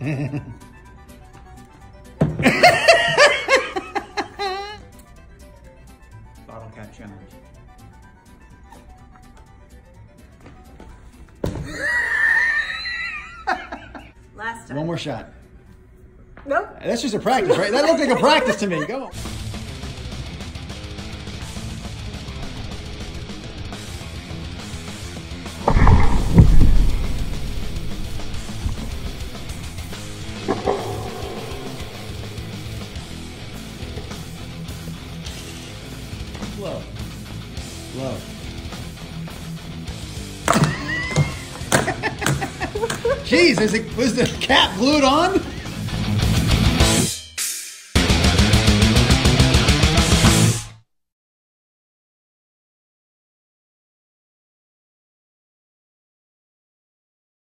Bottle cap challenge. Last time. One more shot. Nope. That's just a practice, right? That looked like a practice to me. Go. Low. Low. Jeez, is it, was the cap glued on?